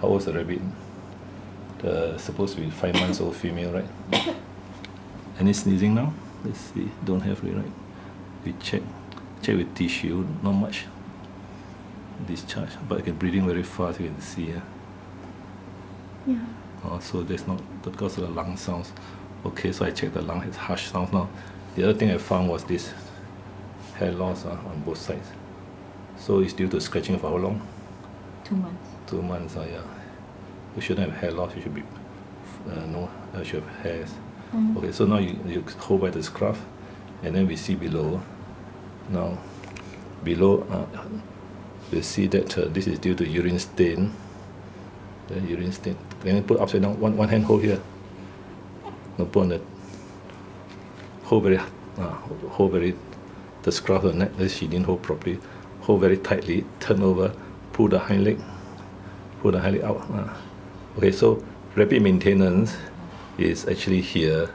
How old is the rabbit? The supposed to be five months old female, right? Any sneezing now? Let's see. Don't have it, right? We check. Check with tissue. Not much discharge, but again breathing very fast. You can see. Yeah. Yeah. Oh, so there's not because of the lung sounds. Okay, so I checked the lung has harsh sounds now. The other thing I found was this hair loss uh, on both sides. So it's due to scratching for how long? Two months. Two months. Uh, yeah. You shouldn't have hair loss. You should be uh, no. You should have hairs. Mm. Okay, so now you, you hold by the scruff, and then we see below. Now, below, uh, we see that uh, this is due to urine stain. The urine stain. Can you put upside down? One, one hand hold here. No, put on the. Hold very, uh, hold very, the scruff of the neck. That she didn't hold properly. Hold very tightly. Turn over. Pull the hind leg. Pull the leg out. Uh. Okay, so rapid maintenance is actually here.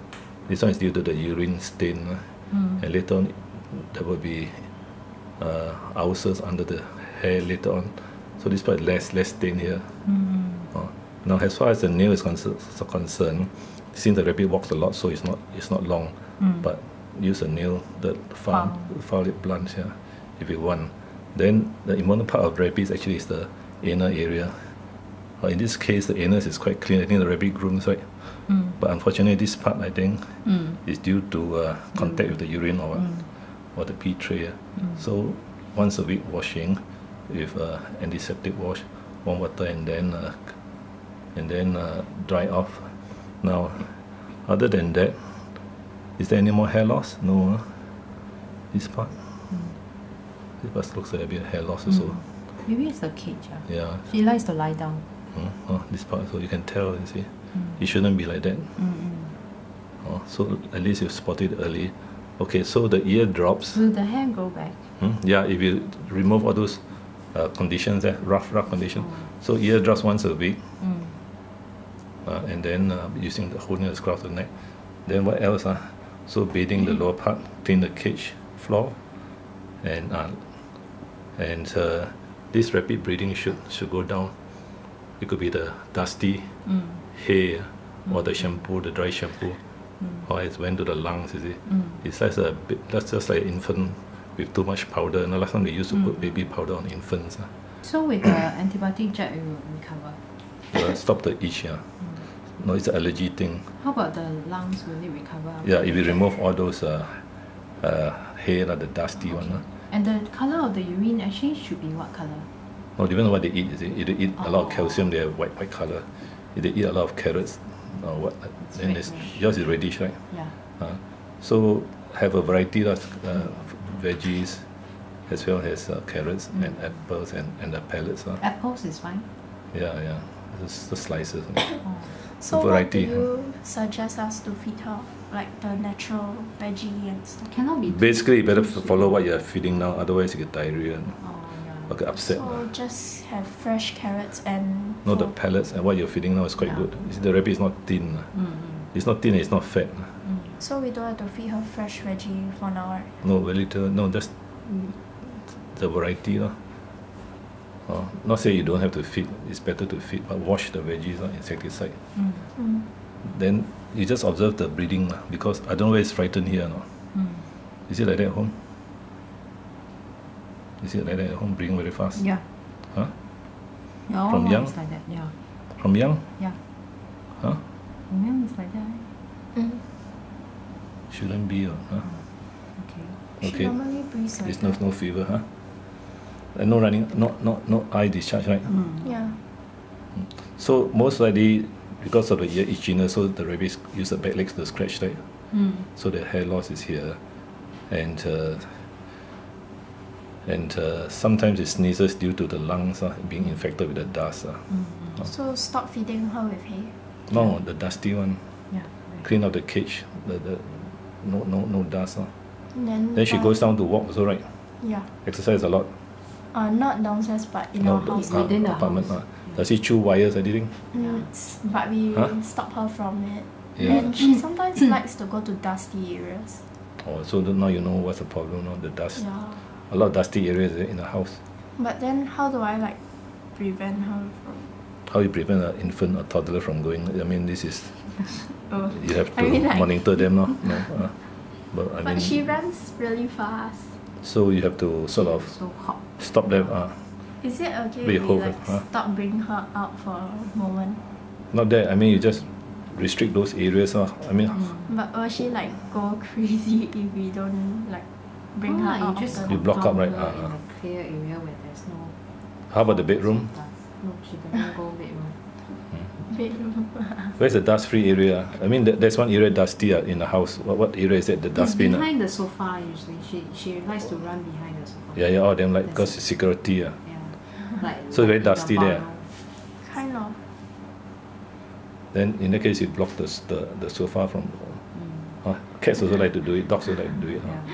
This one is due to the urine stain. uh, Mm. And later on, there will be uh, ulcers under the hair later on. So this part less less stain here. Mm. Uh, now, as far as the nail is concerned, so concerned, since the rabbit walks a lot, so it's not it's not long. Mm. But use a nail that file File. it blunt here, if you want. Then the important part of rabbits actually is the inner area. In this case, the anus is quite clean. I think the rabbit grooms right. Mm. But unfortunately, this part I think Mm. is due to uh, contact with the urine or Mm. or the pee tray. Mm. So once a week washing with uh, antiseptic wash, warm water, and then uh, and then uh, dry off. Now, other than that, is there any more hair loss? No. Uh, this part. This part looks like a bit of hair loss also. Mm. Maybe it's the cage. ah. Yeah. She likes to lie down. Mm. Oh, this part, so you can tell. You see, Mm. it shouldn't be like that. Mm. Oh, so at least you spotted early. Okay, so the ear drops. Will the hair grow back? Hmm? Yeah, if you remove all those uh, conditions, there, rough, rough condition. So ear drops once a week, Mm. uh, and then uh, using the holding the scruff of the neck. Then what else? Uh? So bathing the lower part, clean the cage floor, and uh, and uh, this rapid breathing should should go down. It could be the dusty Mm. hair or the shampoo, the dry shampoo, Mm. or it went to the lungs. You see. Mm. It's just a bit, that's just like infant with too much powder. And last time they used to put Mm. baby powder on infants. Uh, So with the antibiotic jab, it will recover. to stop the itch. Yeah. No, it's an allergy thing. How about the lungs? Will it recover? Yeah, if you remove all those uh, uh, hair, uh, the dusty one. Uh, And the color of the urine actually should be what color? No, depends on what they eat. You see. If they eat a lot of calcium, they have white white color. If they eat a lot of carrots, or what, uh, then it's, red. yours is reddish, right? Yeah. Uh, so have a variety of uh, veggies, as well as uh, carrots Mm. and apples and, and the pellets. Uh. Apples is fine. Yeah, yeah. Just the slices. Oh. So variety, what do you suggest us to feed her? Like the natural veggie and stuff. Cannot be. Basically, you better too follow what you're feeding now, otherwise you get diarrhea. Oh yeah. Or get upset. So just have fresh carrots and No, the pellets and what you're feeding now is quite Yeah. good. See, the rabbit is not thin. Mm, It's not thin, it's not fat. mm, So we don't have to feed her fresh veggie for now, right? No, very little. No, just the variety. No. Oh, not say you don't have to feed, it's better to feed, but wash the veggies, uh, insecticide. mm, Mm. Then you just observe the breathing, lah, because I don't know where it's frightened here. No? mm. Is it like that at home? Is it like that at home, breathing very fast? Yeah. Huh? Yeah. From young? It's like that. Yeah. From young? Yeah. Huh? From young it's like that. Mm. Shouldn't be, uh, huh? Okay. She Okay. normally breathes like There's no, that. no fever, huh? And no running, not, not, no eye discharge, right? Mm. Yeah. So most likely, because of the ear itchiness, so the rabbits use the back legs to scratch, right? Mm. So the hair loss is here, and uh, and uh, sometimes it sneezes due to the lungs uh, being infected with the dust. Uh. Mm. So stop feeding her with hay. No, the dusty one. Yeah. Clean up the cage. The, the no no no dust. Uh. Then Then she uh, goes down to walk also, right? Yeah. Exercise a lot. Uh, not downstairs, but in No, our house. uh, Within the apartment. house. Uh. Does she chew wires? or Anything? Mm, s- but we Huh? stop her from it. Yeah. And she sometimes likes to go to dusty areas. Oh, so now you know what's the problem. No, the dust. Yeah. A lot of dusty areas in the house. But then how do I like prevent her from how you prevent an infant or toddler from going. I mean, this is Oh. you have to I mean, like- monitor them, no? no uh, but I But mean, she runs really fast. so you have to sort of So stop them. Uh, Is it okay if we like huh? stop bringing her out for a moment? not that. I mean, you just restrict those areas. Uh. I mean, Mm. But will she like go crazy if we don't like bring her out you just You block up, right? contour Ah, ah. clear area where there's no. how about the bedroom? No, she doesn't go bedroom. bedroom? Where's the dust-free area? I mean, there- there's one area dusty uh, in the house. What, what area is that? The It's dustbin. Uh? behind the sofa usually. She she likes to run behind the sofa. Yeah, yeah, all them like because it. security. Uh. Yeah. Like. So very like in the dusty there. bundle. kind of. Then in that case, you block the s- the, the sofa from. Mm. Uh, cats also like to do it. Dogs also like to do it. Uh. Yeah.